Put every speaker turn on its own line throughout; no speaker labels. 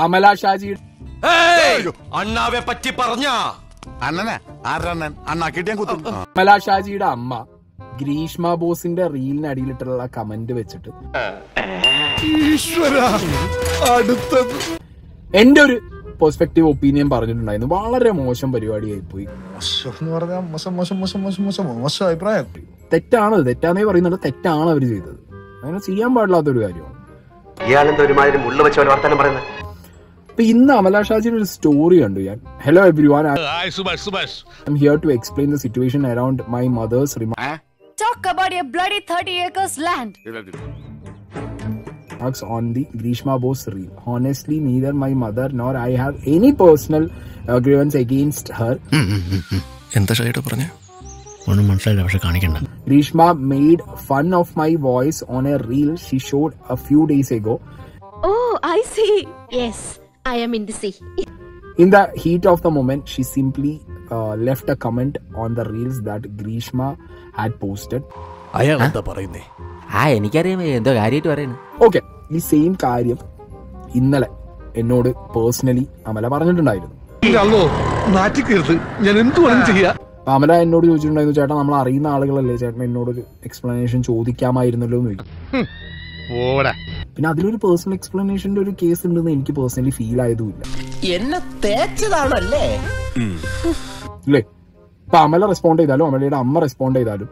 അമല ഷാജി.
അണ്ണാവെ പറ്റി പറഞ്ഞ.
അണ്ണനാ? ആരണ്ണൻ അണ്ണാ കിട്ടിയാൻ കുത്തും.
അമല ഷാജിയുടെ അമ്മ. ഗ്രീഷ്മ ബോസിന്റെ റീലിന് അടിയിലിട്ടുള്ള കമന്റ് വെച്ചിട്ട്. എന്റെ ഒരു പെർസ്പെക്റ്റീവ് ഒപ്പീനിയൻ പറഞ്ഞിട്ടുണ്ടായിരുന്നു. വളരെ മോശം പരിപാടിയായി പോയി
മോശം എന്ന് പറഞ്ഞാൽ മോശം മോശം മോശം മോശം മോശം മോശം അഭിപ്രായം.
തെറ്റാണ്. തെറ്റാന്നേ പറയുന്നുണ്ട്. തെറ്റാണ് അവർ ചെയ്തത്. അങ്ങനെ ചെയ്യാൻ പാടില്ലാത്തൊരു കാര്യമാണ്.
ഇയാളെന്താ ഒരുമാതിരി മുള്ള വെച്ച പോലെ വർത്താനം പറയുന്നത്?
അപ്പൊ ഇന്ന് അമല ഷാജിന്റെ ഒരു സ്റ്റോറി കണ്ടു ഞാൻ. Hello everyone I here to explain the situation around my mother's
remark
acres land on the Greeshma Bose re honestly neither my mother nor I have any personal grievance against her
എന്താ പറഞ്ഞു?
ഒന്നും മനസ്സിലായില്ല കാണിക്കണ്ട.
Greeshma made fun of my voice on a reel she showed a few days ago
oh I see yes I am in the sea.
In the heat of the moment, she simply uh, left a comment on the reels that Grishma had posted.
അയാൾ എന്താ പറയുന്നേ?
ആ എനിക്കറിയാം എന്തോ കാര്യമായിട്ട് പറയുന്നു.
Okay ഈ same കാര്യം ഇന്നലെ എന്നോട് പേഴ്സണലി അമല പറഞ്ഞിട്ടുണ്ടായിരുന്നു.
ഞാൻ ചെയ്യാ.
അമല എന്നോട് ചോദിച്ചിട്ടുണ്ടായിരുന്നു ചേട്ടാ നമ്മൾ അറിയുന്ന ആളുകളല്ലേ? ചേട്ടൻ എന്നോട് എക്സ്പ്ലനേഷൻ ചോദിക്കാമായിരുന്നല്ലോ എന്ന് ചോദിക്കും പിന്നെ അതിലൊരു പേഴ്സണൽ എക്സ്പ്ലനേഷന്റെ ഒരു കേസ് ഉണ്ടെന്ന് എനിക്ക് പേഴ്സണലി ഫീൽ ആയതുമില്ല.
എന്നെ തേച്ചതാണല്ലേ?
ഇല്ലേ ഇപ്പൊ അമല റെസ്പോണ്ട് ചെയ്താലും അമലയുടെ അമ്മ റെസ്പോണ്ട് ചെയ്താലും.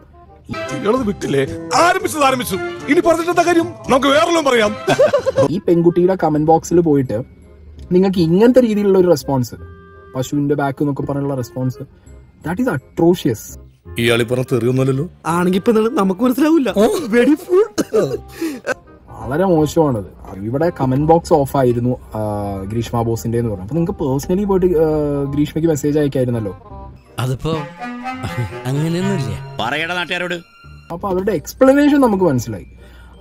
ആരംഭിച്ചത് ആരംഭിച്ചു. ഇനി പറഞ്ഞിട്ടെന്താ കാര്യം? നമുക്ക് വേറെല്ലാം പറയാം.
ഈ പെൺകുട്ടിയുടെ കമന്റ് ബോക്സിൽ പോയിട്ട് നിങ്ങൾക്ക് ഇങ്ങനത്തെ രീതിയിലുള്ള ഒരു റെസ്പോൺസ് പശുവിന്റെ ബാക്ക് എന്നൊക്കെ പറഞ്ഞുള്ള റെസ്പോൺസ് ദാറ്റ് ഈസ് അട്രോഷ്യസ്
ഇയാളി പറഞ്ഞ ആണെങ്കിൽ
ആണെങ്കി ഇപ്പൊ നമുക്ക് മനസ്സിലാവില്ല. വെരി ഫുൾ
വളരെ മോശമാണത്. ഇവിടെ കമന്റ് ബോക്സ് ഓഫ് ആയിരുന്നു ഗ്രീഷ്മ ബോസിന്റെ എന്ന് പറഞ്ഞു അപ്പൊ നിങ്ങൾക്ക് പേഴ്സണലി പോയിട്ട് ഗ്രീഷ്മയ്ക്ക് മെസ്സേജ് അയക്കായിരുന്നല്ലോ.
അതിപ്പോ അങ്ങനെയൊന്നുമില്ല.
പറയട നാട്ടുകാരോട്.
അപ്പൊ അവരുടെ എക്സ്പ്ലനേഷൻ നമുക്ക് മനസ്സിലായി.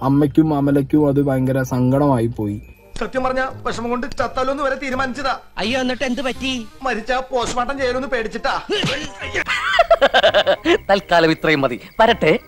അമ്മയ്ക്കും അമലയ്ക്കും അത് ഭയങ്കര സങ്കടമായി പോയി.
സത്യം പറഞ്ഞ വിഷമം കൊണ്ട് ചത്താലോന്ന് വരെ തീരുമാനിച്ചതാ.
അയ്യോ എന്നിട്ട് എന്ത് പറ്റി?
മരിച്ച പോസ്റ്റ്മോർട്ടം ചെയ്യലൊന്ന് പേടിച്ചിട്ടാ.
തൽക്കാലം ഇത്രയും മതി. വരട്ടെ.